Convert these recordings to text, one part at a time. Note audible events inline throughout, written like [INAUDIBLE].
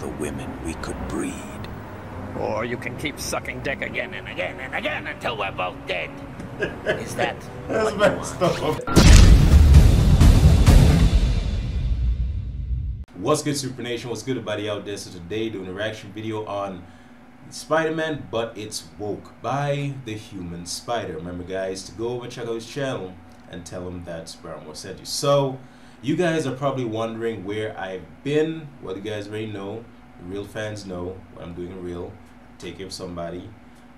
the women we could breed. Or you can keep sucking dick again and again and again until we're both dead. [LAUGHS] Is that That's what you messed want? up. What's good, Super Nation? What's good, everybody out there? So today, doing a reaction video on Spider-Man, but it's woke by the Human Spider. Remember, guys, to go over and check out his channel and tell him that Spider-Man sent you. So, you guys are probably wondering where I've been. Well, you guys already know. Real fans know what I'm doing real. Take care of somebody,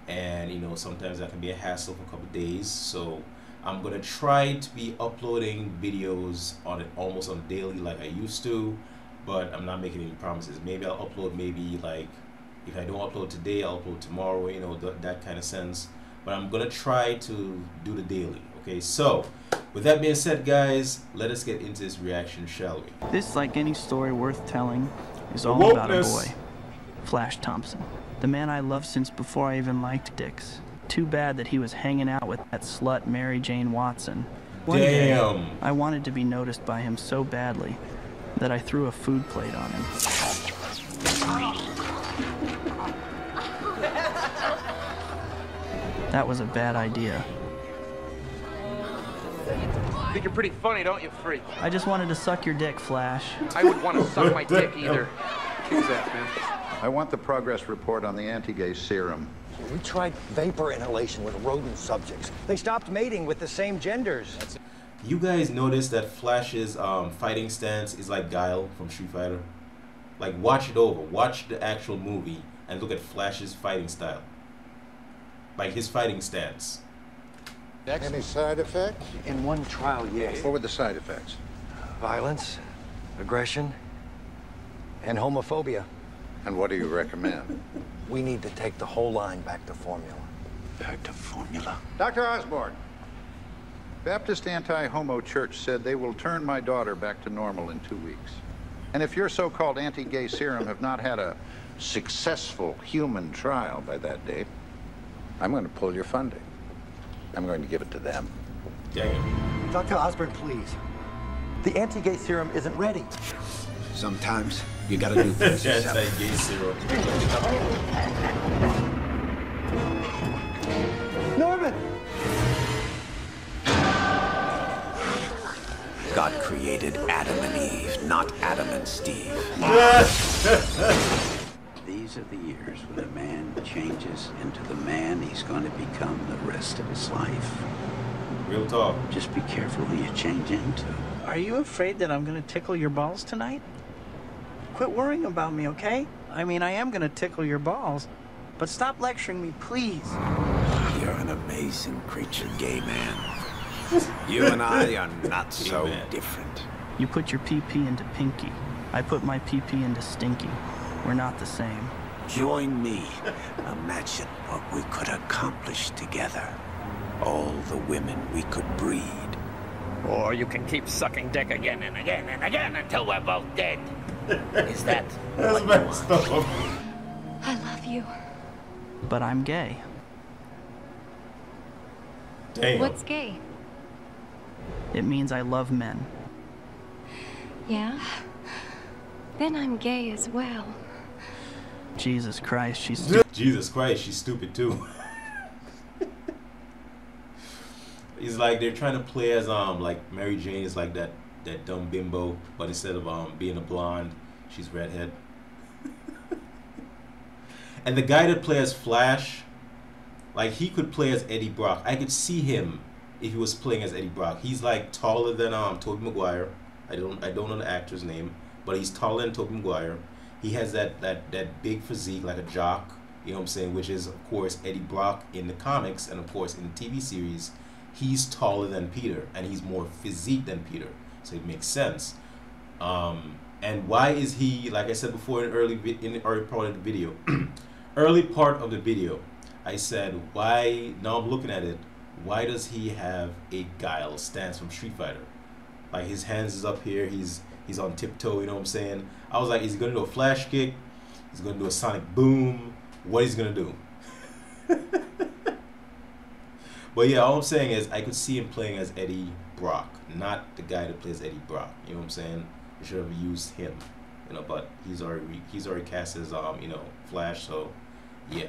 and you know sometimes that can be a hassle for a couple days. So. I'm gonna try to be uploading videos on it almost on daily like I used to, but I'm not making any promises. Maybe I'll upload maybe like if I don't upload today, I'll upload tomorrow. You know th- that kind of sense. But I'm gonna try to do the daily. Okay, so with that being said, guys, let us get into this reaction, shall we? This, like any story worth telling, is all about a boy. Flash Thompson. The man I loved since before I even liked dicks. Too bad that he was hanging out with that slut Mary Jane Watson. One day, Damn. I wanted to be noticed by him so badly that I threw a food plate on him. That was a bad idea. Think you're pretty funny, don't you, freak? I just wanted to suck your dick, Flash. I would want to suck my dick [LAUGHS] either. Kick that, man. I want the progress report on the anti-gay serum. We tried vapor inhalation with rodent subjects. They stopped mating with the same genders. You guys notice that Flash's um, fighting stance is like Guile from Street Fighter? Like, watch it over. Watch the actual movie and look at Flash's fighting style. Like his fighting stance. Any side effects? In one trial, yes. What were the side effects? Violence, aggression, and homophobia. And what do you recommend? We need to take the whole line back to formula. Back to formula. Dr. Osborn, Baptist Anti-Homo Church said they will turn my daughter back to normal in two weeks. And if your so-called anti-gay serum have not had a successful human trial by that date, I'm going to pull your funding. I'm going to give it to them. Damn. Dr. Osborn, please. The anti-gay serum isn't ready. Sometimes you gotta do things [LAUGHS] That's yourself. like gay zero. Norman! God created Adam and Eve, not Adam and Steve. [LAUGHS] These are the years when a man changes into the man he's going to become the rest of his life. Real talk. Just be careful who you change into. Are you afraid that I'm gonna tickle your balls tonight? Quit worrying about me, okay? I mean, I am gonna tickle your balls, but stop lecturing me, please. You're an amazing creature, gay man. You and I are not [LAUGHS] so man. different. You put your PP into Pinky. I put my PP into Stinky. We're not the same. Join me. Imagine what we could accomplish together. All the women we could breed. Or you can keep sucking dick again and again and again until we're both dead. [LAUGHS] Is that That's what you messed want? up. I love you. But I'm gay. Damn. What's gay? It means I love men. Yeah? Then I'm gay as well. Jesus Christ, she's stu- Jesus Christ, she's stupid too. He's like they're trying to play as um like Mary Jane is like that that dumb bimbo, but instead of um being a blonde, she's redhead. and the guy that plays Flash, like he could play as Eddie Brock. I could see him if he was playing as Eddie Brock. He's like taller than um Tobey Maguire. I don't I don't know the actor's name, but he's taller than Tobey Maguire. He has that that that big physique like a jock. You know what I'm saying? Which is of course Eddie Brock in the comics, and of course in the TV series, he's taller than Peter, and he's more physique than Peter. So it makes sense. Um, and why is he like I said before in early in the early part of the video, [CLEARS THROAT] early part of the video, I said why now I'm looking at it. Why does he have a guile stance from Street Fighter? Like his hands is up here, he's he's on tiptoe. You know what I'm saying? I was like, is he gonna do a flash kick? He's gonna do a sonic boom. What he's gonna do? [LAUGHS] But yeah, all I'm saying is I could see him playing as Eddie Brock, not the guy that plays Eddie Brock. You know what I'm saying? They should have used him. you know, but he's already he's already cast as um, you know, Flash. So yeah.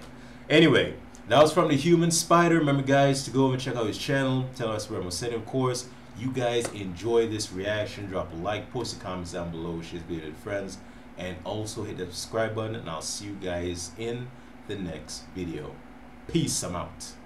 Anyway, that was from the Human Spider. Remember, guys, to go over and check out his channel. Tell us where I'm sending. Of course, you guys enjoy this reaction. Drop a like, post a comments down below, share this video with friends, and also hit the subscribe button. And I'll see you guys in the next video. Peace. I'm out.